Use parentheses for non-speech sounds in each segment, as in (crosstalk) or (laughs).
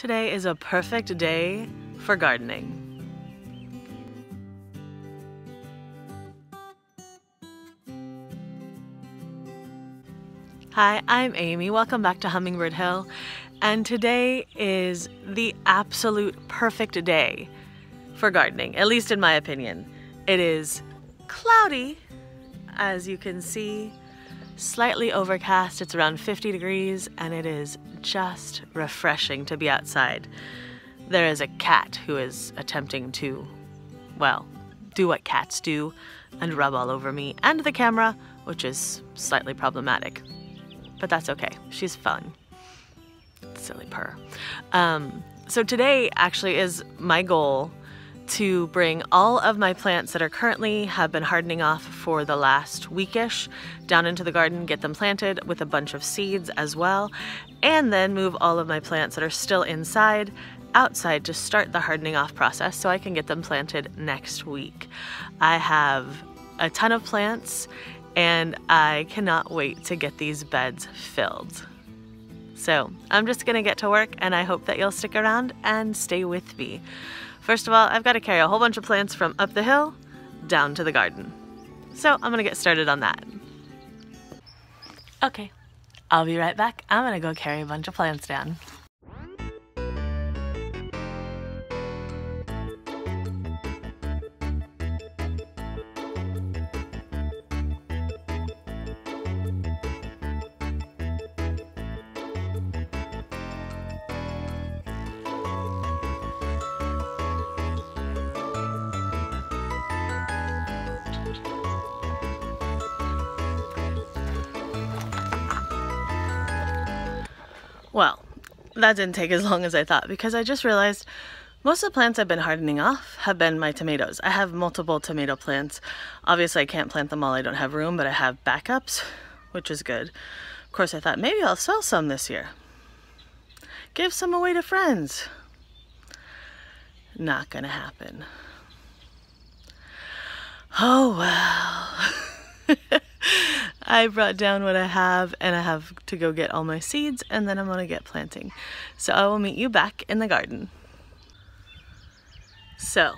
Today is a perfect day for gardening. Hi, I'm Amy. Welcome back to Hummingbird Hill. And today is the absolute perfect day for gardening, at least in my opinion. It is cloudy, as you can see, slightly overcast. It's around 50 degrees, and it is just refreshing to be outside. There is a cat who is attempting to, well, do what cats do and rub all over me and the camera, which is slightly problematic but that's okay. She's fun. Silly purr. Um, so today actually is my goal to bring all of my plants that are currently have been hardening off for the last weekish down into the garden, get them planted with a bunch of seeds as well, and then move all of my plants that are still inside outside to start the hardening off process so I can get them planted next week. I have a ton of plants and I cannot wait to get these beds filled. So I'm just gonna get to work and I hope that you'll stick around and stay with me. First of all, I've got to carry a whole bunch of plants from up the hill down to the garden. So I'm gonna get started on that. Okay, I'll be right back. I'm gonna go carry a bunch of plants down. Well, that didn't take as long as I thought because I just realized most of the plants I've been hardening off have been my tomatoes. I have multiple tomato plants. Obviously I can't plant them all, I don't have room, but I have backups, which is good. Of course I thought maybe I'll sell some this year. Give some away to friends. Not gonna happen. Oh well. (laughs) (laughs) I brought down what I have and I have to go get all my seeds and then I'm gonna get planting. So I will meet you back in the garden. So,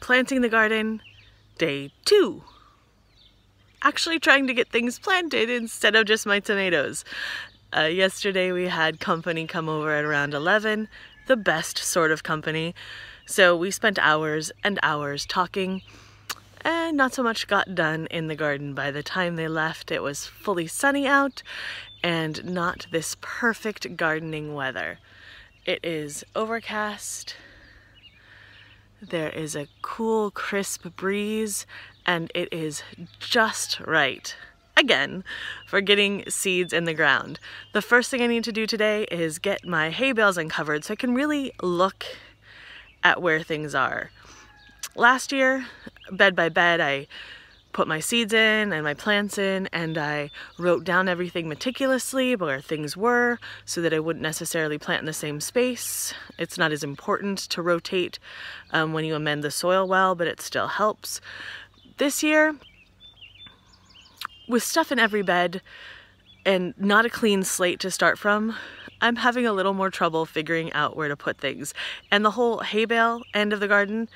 planting the garden, day two. Actually trying to get things planted instead of just my tomatoes. Uh, yesterday we had company come over at around 11, the best sort of company. So we spent hours and hours talking and not so much got done in the garden. By the time they left, it was fully sunny out and not this perfect gardening weather. It is overcast, there is a cool, crisp breeze, and it is just right again for getting seeds in the ground. The first thing I need to do today is get my hay bales uncovered so I can really look at where things are. Last year, bed by bed, I put my seeds in and my plants in and I wrote down everything meticulously where things were so that I wouldn't necessarily plant in the same space. It's not as important to rotate um, when you amend the soil well, but it still helps. This year, with stuff in every bed and not a clean slate to start from, I'm having a little more trouble figuring out where to put things. And the whole hay bale end of the garden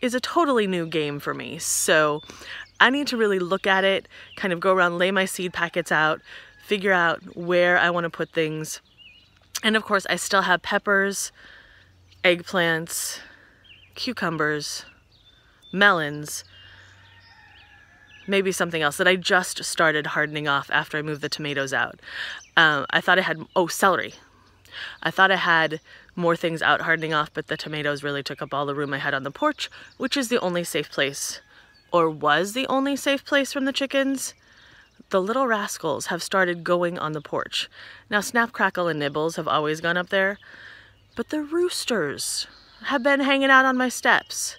is a totally new game for me. So I need to really look at it, kind of go around, lay my seed packets out, figure out where I want to put things. And of course, I still have peppers, eggplants, cucumbers, melons, maybe something else that I just started hardening off after I moved the tomatoes out. Um, I thought I had, oh, celery. I thought I had more things out hardening off, but the tomatoes really took up all the room I had on the porch, which is the only safe place, or was the only safe place from the chickens. The little rascals have started going on the porch. Now, Snap, Crackle, and Nibbles have always gone up there, but the roosters have been hanging out on my steps.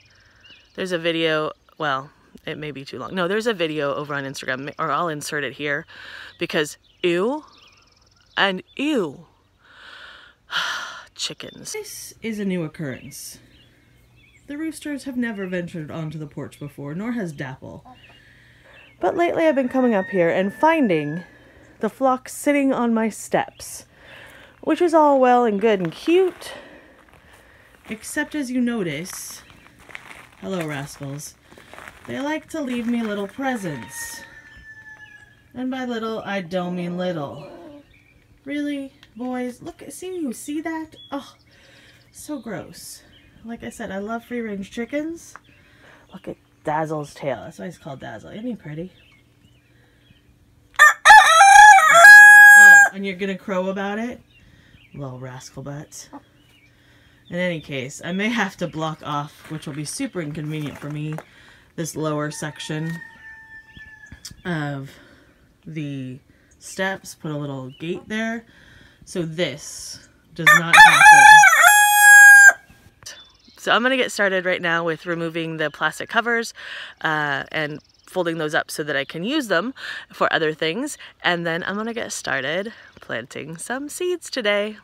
There's a video, well, it may be too long. No, there's a video over on Instagram, or I'll insert it here, because ew and ew (sighs) (sighs) chickens. This is a new occurrence. The roosters have never ventured onto the porch before, nor has Dapple. But lately I've been coming up here and finding the flock sitting on my steps, which is all well and good and cute. Except as you notice, hello rascals, they like to leave me little presents. And by little, I don't mean little. Really, boys? Look, see you see that? Oh, so gross. Like I said, I love free range chickens. Look at Dazzle's tail. That's why he's called Dazzle. Isn't he pretty? Oh, and you're gonna crow about it? Little rascal butts. In any case, I may have to block off, which will be super inconvenient for me, this lower section of the steps, put a little gate there. So this does not happen. So I'm to get started right now with removing the plastic covers uh, and folding those up so that I can use them for other things. And then I'm to get started planting some seeds today.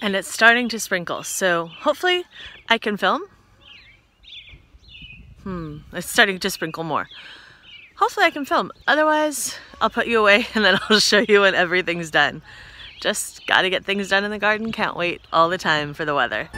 And it's starting to sprinkle, so hopefully I can film. Hmm, it's starting to sprinkle more. Hopefully I can film. Otherwise, I'll put you away (laughs) and then I'll show you when everything's done. Just gotta get things done in the garden. Can't wait all the time for the weather.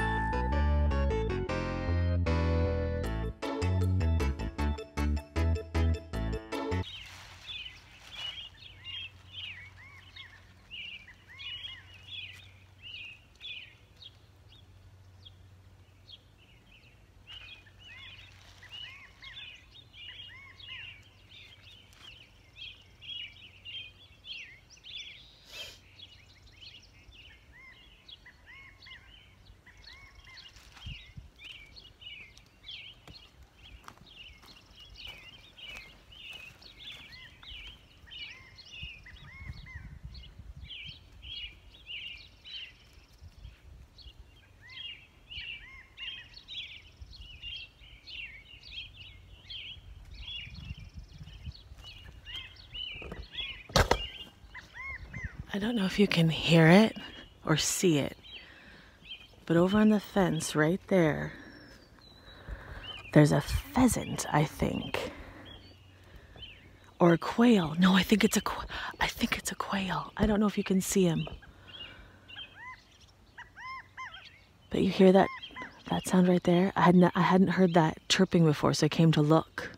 I don't know if you can hear it or see it, but over on the fence right there, there's a pheasant, I think. Or a quail. No, I think it's a I think it's a quail. I don't know if you can see him. But you hear that that sound right there? I hadn't I hadn't heard that chirping before, so I came to look.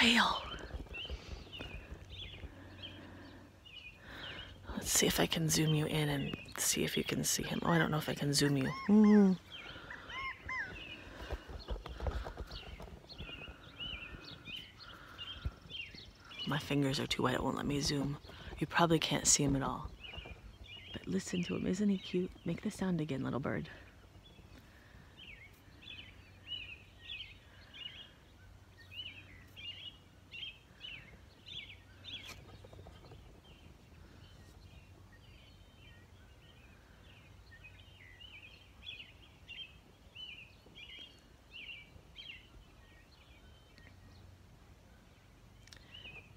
Whale. Let's see if I can zoom you in and see if you can see him. Oh, I don't know if I can zoom you. Mm. My fingers are too wet, it won't let me zoom. You probably can't see him at all. But listen to him, isn't he cute? Make the sound again, little bird.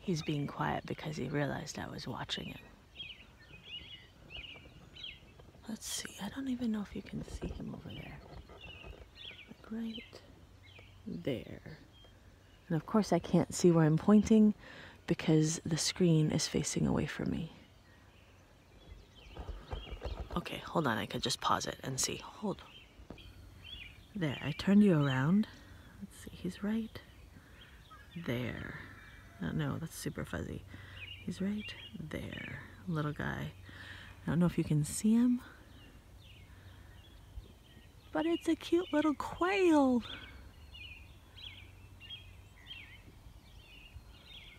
He's being quiet because he realized I was watching him. Let's see, I don't even know if you can see him over there. Like right there. And of course I can't see where I'm pointing because the screen is facing away from me. Okay, hold on, I could just pause it and see. Hold. There, I turned you around. Let's see, he's right there. Oh, no, that's super fuzzy. He's right there, little guy. I don't know if you can see him, but it's a cute little quail.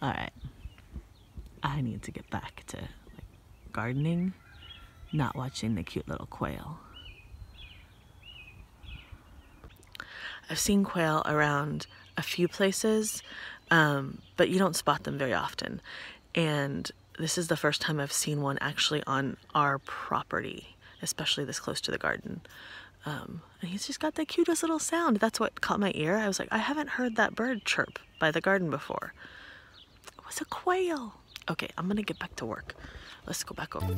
All right, I need to get back to like, gardening, not watching the cute little quail. I've seen quail around a few places, um, but you don't spot them very often. And this is the first time I've seen one actually on our property, especially this close to the garden. Um, and he's just got the cutest little sound. That's what caught my ear. I was like, I haven't heard that bird chirp by the garden before. It was a quail. Okay, I'm gonna get back to work. Let's go back over.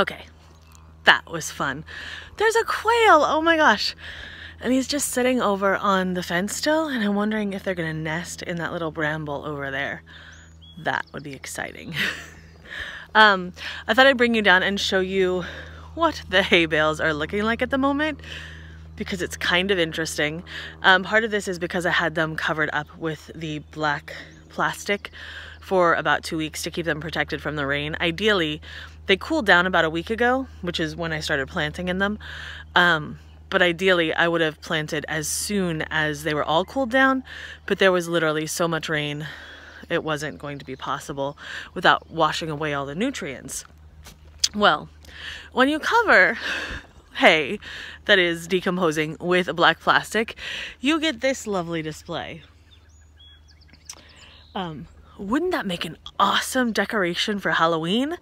Okay, that was fun. There's a quail, oh my gosh. And he's just sitting over on the fence still, and I'm wondering if they're gonna nest in that little bramble over there. That would be exciting. (laughs) um, I thought I'd bring you down and show you what the hay bales are looking like at the moment because it's kind of interesting. Um, part of this is because I had them covered up with the black plastic for about two weeks to keep them protected from the rain. Ideally, they cooled down about a week ago, which is when I started planting in them. Um, but ideally I would have planted as soon as they were all cooled down, but there was literally so much rain, it wasn't going to be possible without washing away all the nutrients. Well, when you cover hay that is decomposing with a black plastic, you get this lovely display. Um, wouldn't that make an awesome decoration for Halloween?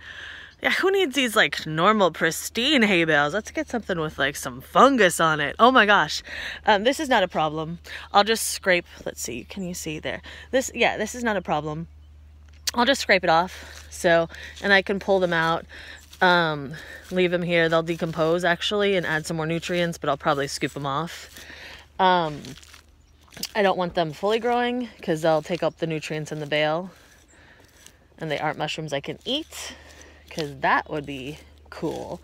Yeah, who needs these like normal pristine hay bales? Let's get something with like some fungus on it. Oh my gosh. Um, this is not a problem. I'll just scrape, let's see, can you see there? This, yeah, this is not a problem. I'll just scrape it off. So, and I can pull them out, um, leave them here. They'll decompose actually and add some more nutrients, but I'll probably scoop them off. Um, I don't want them fully growing because they'll take up the nutrients in the bale and they aren't mushrooms I can eat because that would be cool.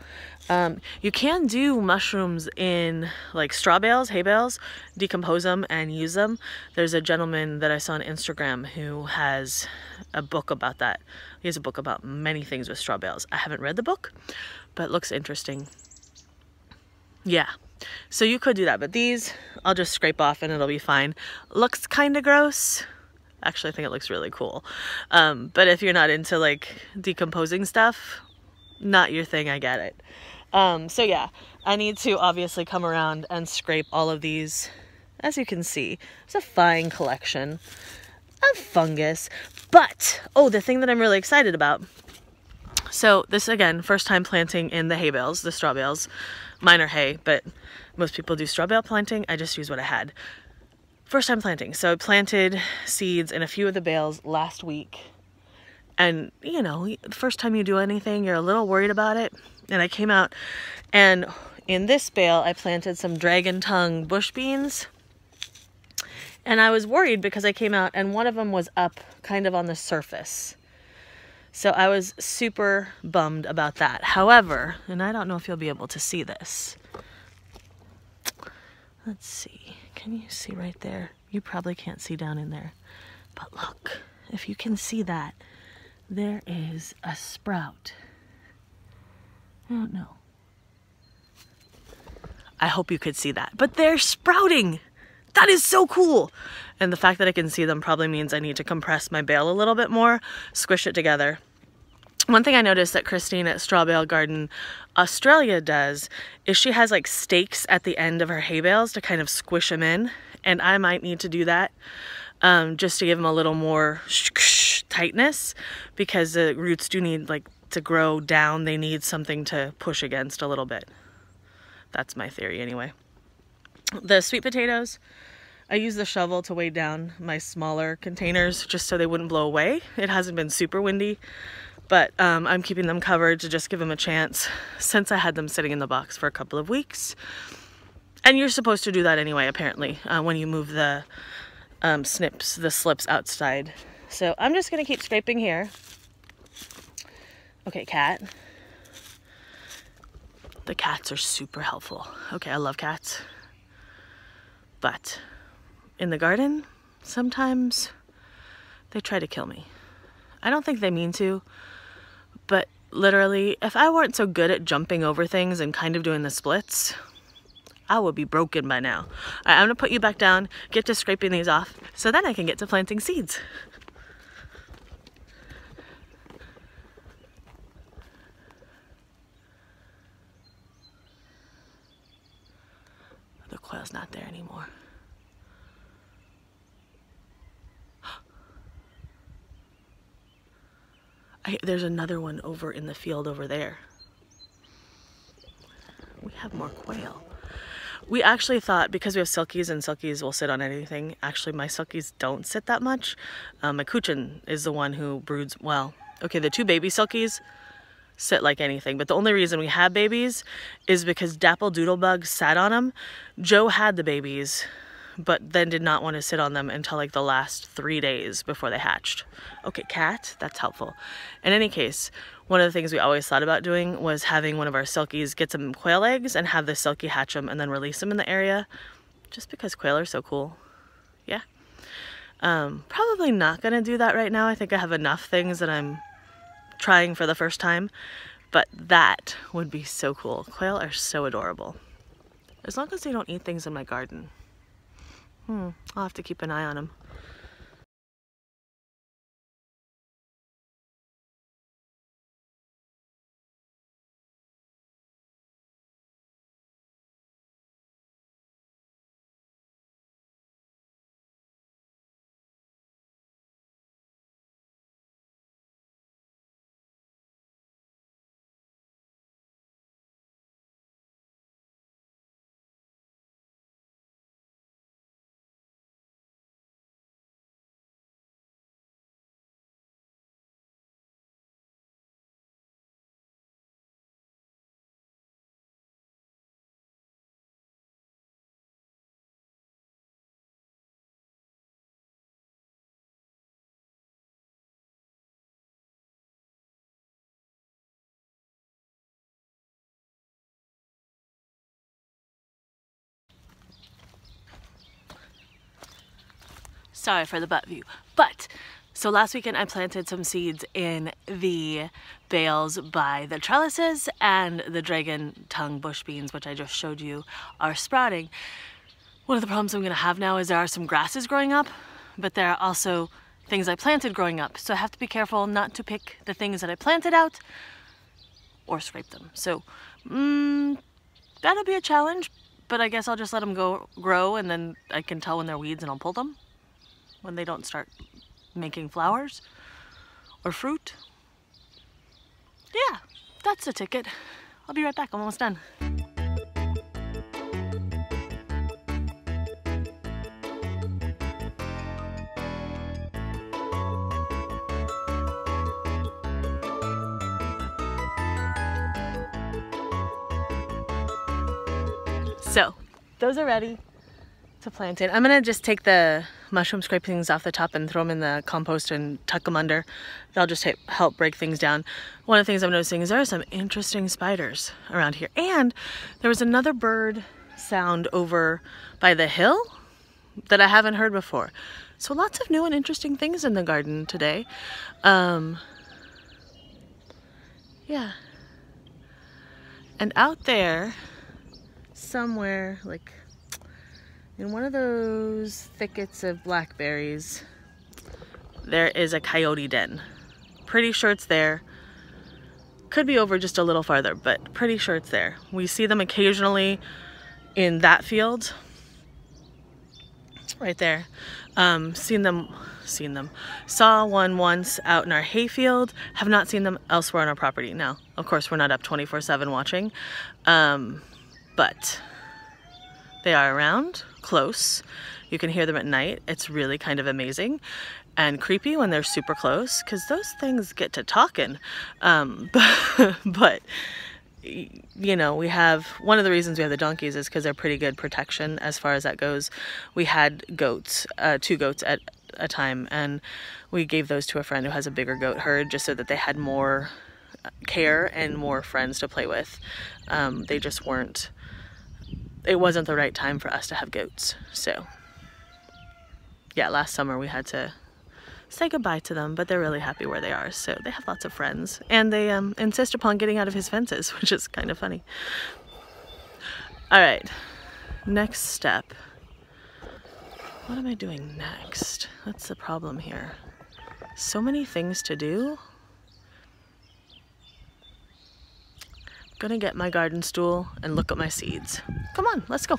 Um, you can do mushrooms in like straw bales, hay bales, decompose them and use them. There's a gentleman that I saw on Instagram who has a book about that. He has a book about many things with straw bales. I haven't read the book, but looks interesting. Yeah, so you could do that, but these I'll just scrape off and it'll be fine. Looks kind of gross, Actually, I think it looks really cool. Um, but if you're not into like decomposing stuff, not your thing, I get it. Um, so yeah, I need to obviously come around and scrape all of these. As you can see, it's a fine collection of fungus. But, oh, the thing that I'm really excited about. So this, again, first time planting in the hay bales, the straw bales. Mine are hay, but most people do straw bale planting. I just use what I had first time planting. So I planted seeds in a few of the bales last week. And, you know, the first time you do anything, you're a little worried about it. And I came out and in this bale, I planted some dragon tongue bush beans. And I was worried because I came out and one of them was up kind of on the surface. So I was super bummed about that. However, and I don't know if you'll be able to see this. Let's see. Can you see right there? You probably can't see down in there. But look, if you can see that, there is a sprout. Oh, I don't know. I hope you could see that. But they're sprouting! That is so cool! And the fact that I can see them probably means I need to compress my bale a little bit more, squish it together, one thing I noticed that Christine at Straw Bale Garden Australia does is she has like stakes at the end of her hay bales to kind of squish them in. And I might need to do that um, just to give them a little more (sniffs) tightness because the roots do need like to grow down. They need something to push against a little bit. That's my theory anyway. The sweet potatoes, I use the shovel to weigh down my smaller containers just so they wouldn't blow away. It hasn't been super windy but um, I'm keeping them covered to just give them a chance since I had them sitting in the box for a couple of weeks. And you're supposed to do that anyway, apparently, uh, when you move the um, snips, the slips outside. So I'm just gonna keep scraping here. Okay, cat. The cats are super helpful. Okay, I love cats. But in the garden, sometimes they try to kill me. I don't think they mean to, but literally, if I weren't so good at jumping over things and kind of doing the splits, I would be broken by now. I'm gonna put you back down, get to scraping these off, so then I can get to planting seeds. The quail's not there anymore. I, there's another one over in the field over there. We have more quail. We actually thought because we have silkies and silkies will sit on anything. Actually, my silkies don't sit that much. Um, my Cochin is the one who broods well. Okay, the two baby silkies, sit like anything. But the only reason we have babies is because Dapple Doodlebug sat on them. Joe had the babies, but then did not want to sit on them until like the last three days before they hatched. Okay, cat, that's helpful. In any case, one of the things we always thought about doing was having one of our silkies get some quail eggs and have the silky hatch them and then release them in the area just because quail are so cool. Yeah. Um, probably not gonna do that right now. I think I have enough things that I'm trying for the first time, but that would be so cool. Quail are so adorable. As long as they don't eat things in my garden. Hmm, I'll have to keep an eye on them. Sorry for the butt view. But, so last weekend I planted some seeds in the bales by the trellises and the dragon tongue bush beans, which I just showed you, are sprouting. One of the problems I'm gonna have now is there are some grasses growing up, but there are also things I planted growing up. So I have to be careful not to pick the things that I planted out or scrape them. So, mm, that'll be a challenge, but I guess I'll just let them go grow and then I can tell when they're weeds and I'll pull them when they don't start making flowers or fruit. Yeah, that's the ticket. I'll be right back, I'm almost done. So, those are ready to plant in. I'm gonna just take the mushroom scrapings off the top and throw them in the compost and tuck them under. They'll just help break things down. One of the things I'm noticing is there are some interesting spiders around here. And there was another bird sound over by the hill that I haven't heard before. So lots of new and interesting things in the garden today. Um, yeah. And out there, somewhere, like in one of those thickets of blackberries, there is a coyote den. Pretty sure it's there. Could be over just a little farther, but pretty sure it's there. We see them occasionally in that field. Right there. Um, seen them, seen them. Saw one once out in our hayfield. Have not seen them elsewhere on our property. Now, of course, we're not up 24-7 watching. Um, but they are around, close. You can hear them at night. It's really kind of amazing and creepy when they're super close because those things get to talking. Um, (laughs) but, you know, we have one of the reasons we have the donkeys is because they're pretty good protection as far as that goes. We had goats, uh, two goats at a time, and we gave those to a friend who has a bigger goat herd just so that they had more care and more friends to play with. Um, they just weren't it wasn't the right time for us to have goats. So yeah, last summer we had to say goodbye to them, but they're really happy where they are. So they have lots of friends and they um, insist upon getting out of his fences, (laughs) which is kind of funny. All right, next step. What am I doing next? That's the problem here. So many things to do. Gonna get my garden stool and look at my seeds. Come on, let's go.